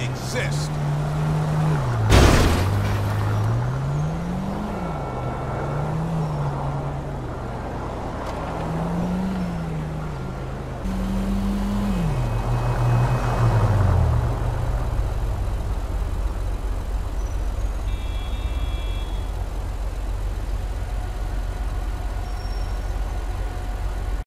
even exist.